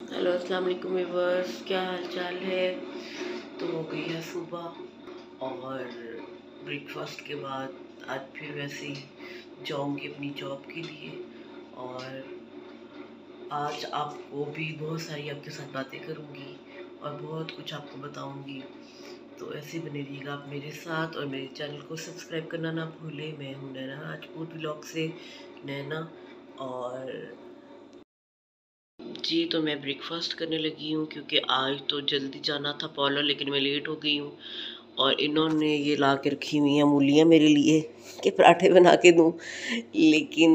Hello अस्सलाम वालेकुम viewers क्या हाल चाल है? तो हो गई है सुबह और ब्रेकफास्ट के बाद आज फिर वैसे ही जाऊँगी अपनी जॉब के लिए और आज आपको भी बहुत सारी आपके साथ बातें करूँगी और बहुत कुछ आपको बताऊँगी। तो ऐसे बने रहिएगा आप मेरे साथ और मेरे चैनल को सब्सक्राइब करना ना भूलें। मैं हूँ नैना राजपूत ब्लॉग से नैना और जी तो मैं ब्रेकफास्ट करने लगी हूँ क्योंकि आज तो जल्दी जाना था पार्लर लेकिन मैं लेट हो गई हूँ। और इन्होंने ये ला के रखी हुई हैं मूलियाँ मेरे लिए कि पराठे बना के दूँ। लेकिन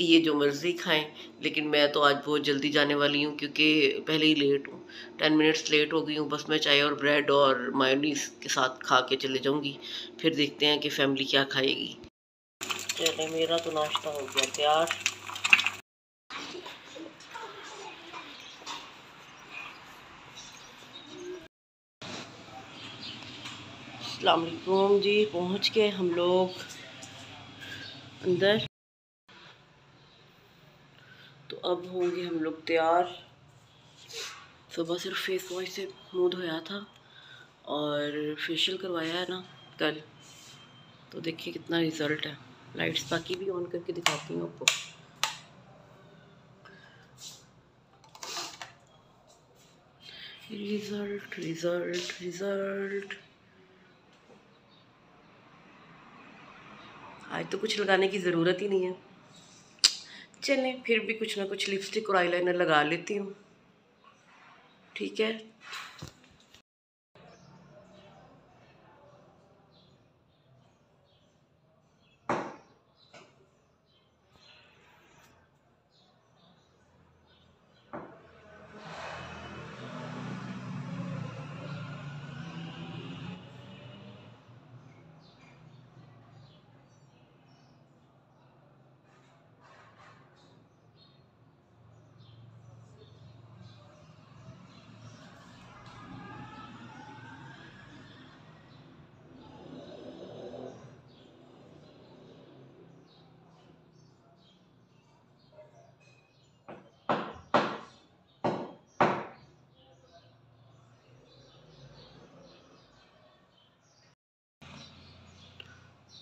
ये जो मर्ज़ी खाएँ, लेकिन मैं तो आज बहुत जल्दी जाने वाली हूँ क्योंकि पहले ही लेट हूँ। टेन मिनट्स लेट हो गई हूँ, बस मैं चाय और ब्रेड और मायोनीस के साथ खा के चले जाऊँगी। फिर देखते हैं कि फैमिली क्या खाएगी। चले, मेरा तो नाश्ता हो गया, तैयार। अलकुम जी, पहुँच गए हम लोग अंदर। तो अब होंगे हम लोग तैयार। सुबह सिर्फ़ फेस वॉश से मुँह धोया था और फेशियल करवाया है ना कल। तो देखिए कितना रिज़ल्ट है। लाइट्स बाकी भी ऑन करके दिखाती हूँ आपको। रिज़ल्ट रिज़ल्ट रिज़ल्ट आज तो कुछ लगाने की ज़रूरत ही नहीं है। चलें, फिर भी कुछ ना कुछ लिपस्टिक और आईलाइनर लगा लेती हूँ। ठीक है?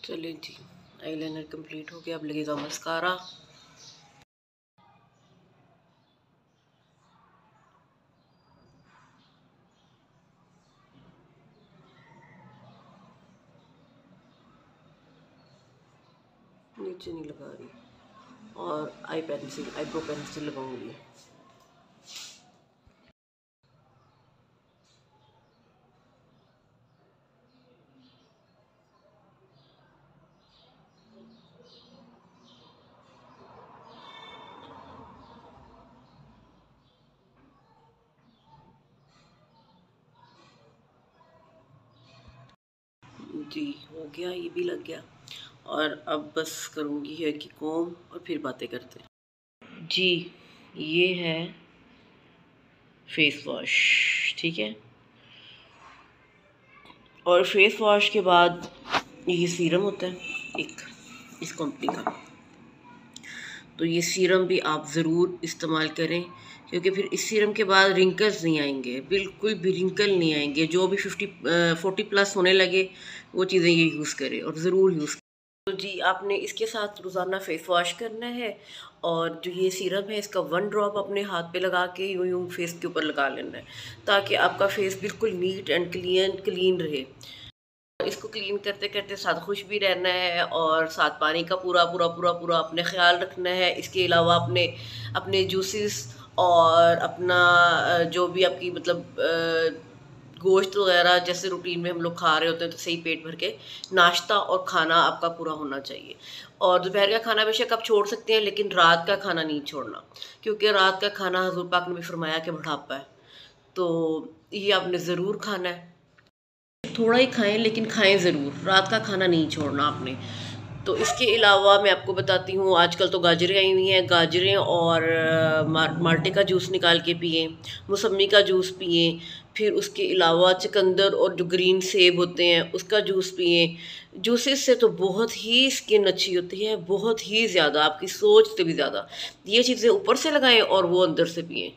चलिए जी आईलाइनर कंप्लीट हो गया, अब लगेगा मस्कारा नीचे नहीं लगा रही, और आई पेंसिल आईब्रो पेंसिल लगाऊँगी। जी, हो गया, ये भी लग गया। और अब बस करूँगी है कि कॉम और फिर बातें करते जी, ये है फेस वॉश ठीक है? और फेस वॉश के बाद ये सीरम होता है, एक, इस कंपनी का। तो ये सीरम भी आप ज़रूर इस्तेमाल करें, क्योंकि फिर इस सीरम के बाद रिंकल्स नहीं आएँगे, बिल्कुल भी रिंकल नहीं आएँगे। जो भी फिफ्टी फोर्टी प्लस होने लगे, वो चीज़ें ये यूज़ करें और ज़रूर यूज़ तो जी, आपने इसके साथ रोज़ाना फेस वॉश करना है और जो ये सीरम है, इसका वन ड्रॉप अपने हाथ पे लगा के यूँ यूँ फेस के ऊपर लगा लेना है, ताकि आपका फेस बिल्कुल नीट एंड क्लीन क्लीन रहे। इसको क्लीन करते करते साथ खुश भी रहना है और साथ पानी का पूरा पूरा पूरा पूरा अपने ख्याल रखना है। इसके अलावा अपने अपने जूसेस और अपना जो भी आपकी मतलब गोश्त वगैरह जैसे रूटीन में हम लोग खा रहे होते हैं तो सही पेट भर के नाश्ता और खाना आपका पूरा होना चाहिए। और दोपहर का खाना बेशक आप छोड़ सकते हैं लेकिन रात का खाना नहीं छोड़ना, क्योंकि रात का खाना हजूर पाक ने भी फरमाया कि बढ़ापा है। तो ये आपने ज़रूर खाना है। थोड़ा ही खाएँ, लेकिन खाएँ ज़रूर। रात का खाना नहीं छोड़ना आपने। तो इसके अलावा मैं आपको बताती हूँ, आजकल तो गाजरें आई हुई हैं। गाजरें और माल्टे का जूस निकाल के पिए मौसमी का जूस पिए, फिर उसके अलावा चकंदर और जो ग्रीन सेब होते हैं, उसका जूस पिए। जूसेस से तो बहुत ही स्किन अच्छी होती है, बहुत ही ज़्यादा, आपकी सोच से भी ज़्यादा। ये चीज़ें ऊपर से लगाएँ और वो अंदर से पिए।